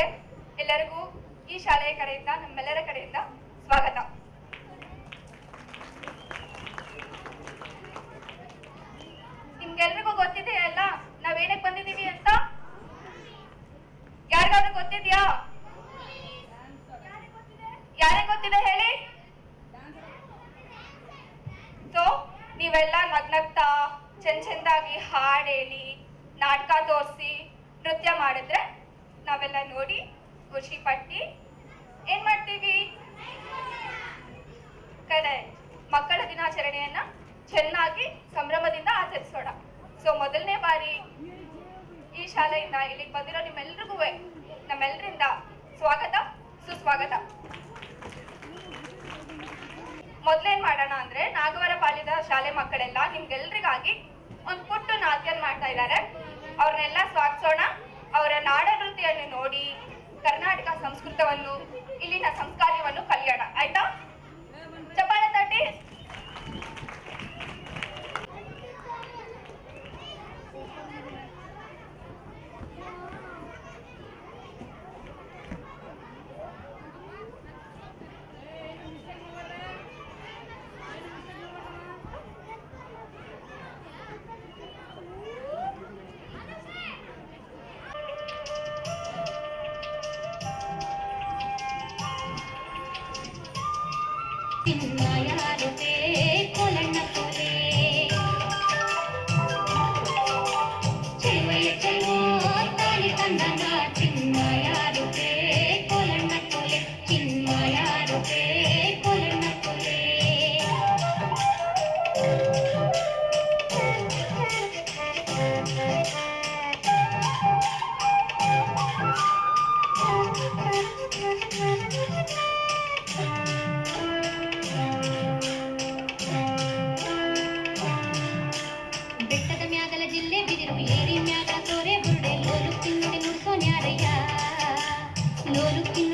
ಎಲ್ಲರಿಗೂ ಈ ಶಾಲೆಯ ಕಡೆಯಿಂದ, ನಮ್ಮೆಲ್ಲರ ಕಡೆಯಿಂದ ಸ್ವಾಗತ. ನಿಮ್ಗೆಲ್ರಿಗೂ ಗೊತ್ತಿದೆ ಅಲ್ಲ ನಾವೇನಕ್ಕೆ ಬಂದಿದೀವಿ ಅಂತ? ಯಾರಿಗಾದ್ರೂ ಗೊತ್ತಿದ್ಯಾ? ಯಾರಿಗೆ ಗೊತ್ತಿದೆ ಹೇಳಿ? ಸೊ ನೀವೆಲ್ಲ ನಗ್ನಗ್ತಾ, ಚೆಂದ ಚೆಂದಾಗಿ ಹಾಡೇಳಿ, ನಾಟಕ ತೋರಿಸಿ, ನೃತ್ಯ ಮಾಡಿದ್ರೆ ನಾವೆಲ್ಲ ನೋಡಿ ಖುಷಿ ಪಟ್ಟಿ. ಏನ್ ಮಾಡ್ತೀವಿ? ಕಡೆ ಮಕ್ಕಳ ದಿನಾಚರಣೆಯನ್ನ ಚೆನ್ನಾಗಿ ಸಂಭ್ರಮದಿಂದ ಆಚರಿಸೋಣ. ಸೊ ಮೊದಲನೇ ಬಾರಿ ಈ ಶಾಲೆಯಿಂದ ಇಲ್ಲಿಗೆ ಬಂದಿರೋ ನಿಮ್ಮೆಲ್ರಿಗೂ ನಮ್ಮೆಲ್ಲರಿಂದ ಸ್ವಾಗತ, ಸುಸ್ವಾಗತ. ಮೊದ್ಲೇನ್ ಮಾಡೋಣ ಅಂದ್ರೆ, ನಾಗವರ ಪಾಲಿದ ಶಾಲೆ ಮಕ್ಕಳೆಲ್ಲ ನಿಮ್ಗೆಲ್ರಿಗಾಗಿ ಒಂದ್ ಪುಟ್ಟ ನಾಟ್ಯ ಮಾಡ್ತಾ ಇದ್ದಾರೆ ಅವ್ರನ್ನೆಲ್ಲ ಸ್ವಾಗತಿಸೋಣ ಅವರ ನಾಡ ನೃತ್ಯವನ್ನು ನೋಡಿ ಕರ್ನಾಟಕ ಸಂಸ್ಕೃತವನ್ನು ಇಲ್ಲಿನ ಸಂಸ್ಕಾರವನ್ನು ಕಲಿಯೋಣ ಆಯ್ತಾ? ಚಪ್ಪಾಳೆ ತಟ್ಟಿ? ಚಿನ್ಮಯಾರುತೆ no looking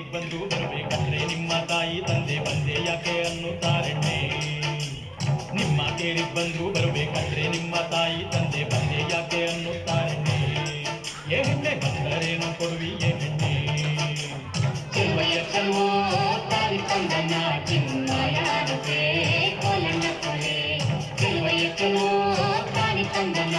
ಬಂದು ಬರಬೇಕಂದ್ರೆ ನಿಮ್ಮ ತಾಯಿ ತಂದೆ ಬಂದೆ ಯಾಕೆ ಅನ್ನುತ್ತಾರೆಣ್ಣೆ ನಿಮ್ಮ ಕೇರಿಗ್ ಬಂದು ಬರಬೇಕಂದ್ರೆ ನಿಮ್ಮ ತಾಯಿ ತಂದೆ ಬಂದೆ ಯಾಕೆ ಅನ್ನುತ್ತಾರೆಣ್ಣೆ ಏ ಹೆಣ್ಣೆ ಬಂದರೇನು ಕೊಡುವಿ ಏ ಹೆಣ್ಣೆ ಚೆಲುವೆಯ ಚೆಲುವು ತಾಳಿ ತಂದನ ಚಿನ್ಮಯಾರುತೆ ಕೋಲಣ್ಣ ಕೊಲೆ ಚೆಲುವೆಯ ಚೆಲುವು ತಾಳಿ ತಂದನ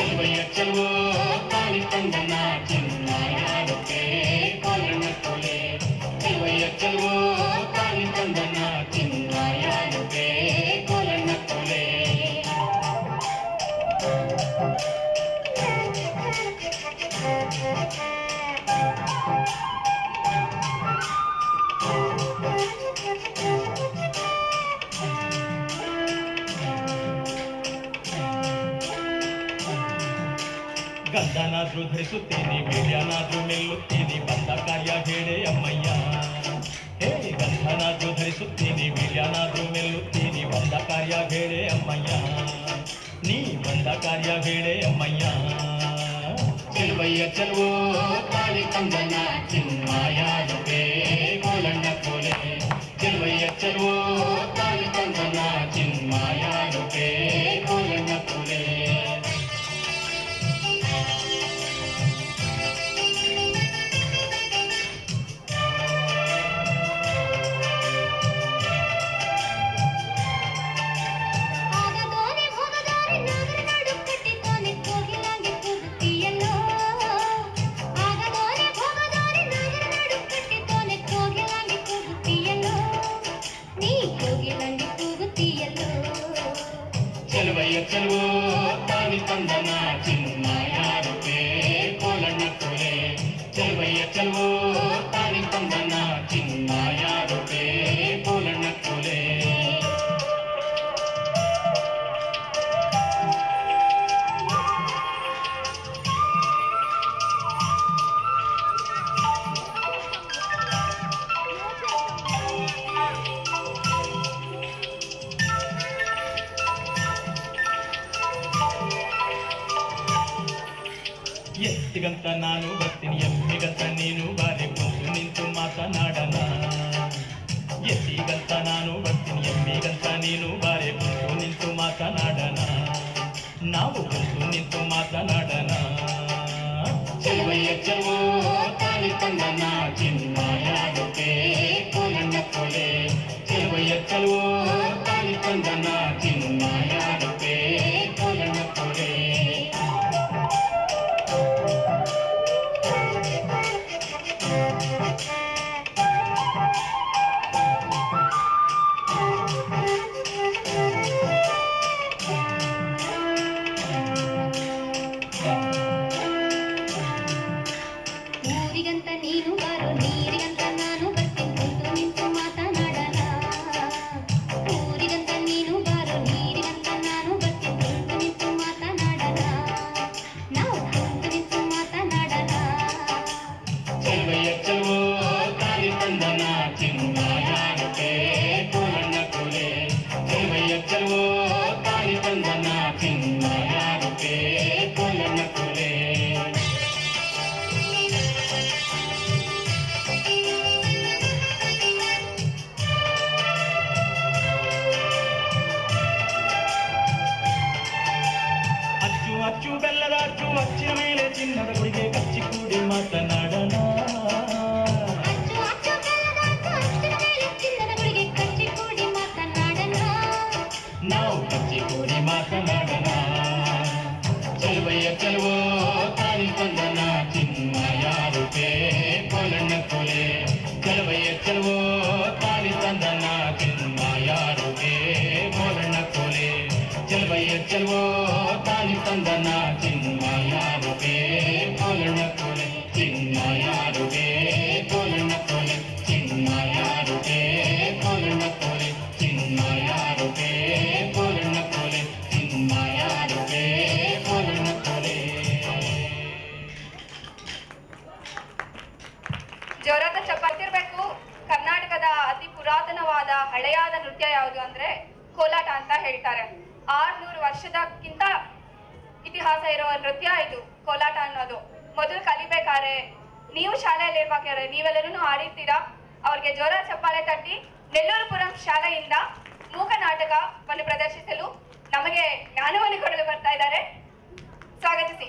ఇరవై లక్షలు కాలి పండ నా చిన్న ಗಂಧನಾದ್ರೂ ಧರಿಸುತ್ತೀನಿ ಬೀಳ್ಯನಾದ್ರೂ ಮೆಲ್ಲುತ್ತೀನಿ ಬಂದ ಕಾರ್ಯ ಹೇಳೆ ಅಮ್ಮಯ್ಯ ಹೇ ಗಂಧನಾದ್ರೂ ಧರಿಸುತ್ತೀನಿ ಬೀಳ್ಯನಾದ್ರೂ ಮೆಲ್ಲುತ್ತೀನಿ ಬಂದ ಕಾರ್ಯ ಹೇಳೆ ಅಮ್ಮಯ್ಯ ನೀ ಬಂದ ಕಾರ್ಯ ಹೇಳೆ ಅಮ್ಮಯ್ಯ ಚೆಲುವಯ್ಯ ಚೆಲುವು ತಾಳಿ ತಂದನ ಚಿನ್ಮಾಯಾಡುವೆ ಕೋಲಣ್ಣ ಕೋಲೆ ಚೆಲುವಯ್ಯ ಚೆಲುವು ತಾಳಿ ತಂದನ ಚಿನ್ಮಾಯಾಡುವೆ चलवैया चलवो तारी पंदना ರಾಜ್ಯವೋ ತಾಳಿ ತಂದ ನಾಡಿನ ಹಂಚಿಕೂಡಿ ಮಾತನಾಡೋಣ ಚೆಲುವೆಯ ಕೆಲವು ಹೇಳ್ತಾರೆ. ಆರ್ನೂರು ವರ್ಷದಕ್ಕಿಂತ ಇತಿಹಾಸ ಇರುವ ನೃತ್ಯ ಇದು, ಕೋಲಾಟ ಅನ್ನೋದು. ಮೊದಲು ಕಲಿಬೇಕಾದ್ರೆ ನೀವು ಶಾಲೆಯಲ್ಲಿ ಇರ್ಬೇಕಾದ್ರೆ ನೀವೆಲ್ಲರೂ ಆಡಿರ್ತೀರಾ? ಅವ್ರಿಗೆ ಜೋರ ಚಪ್ಪಾಳೆ ತಟ್ಟಿ ನೆಲ್ಲೂರುಪುರಂ ಶಾಲೆಯಿಂದ ಮೂಕ ನಾಟಕವನ್ನು ಪ್ರದರ್ಶಿಸಲು ನಮಗೆ ಜ್ಞಾನವನ್ನು ಕೊಡಲು ಬರ್ತಾ ಇದ್ದಾರೆ. ಸ್ವಾಗತಿಸಿ.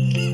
Thank you.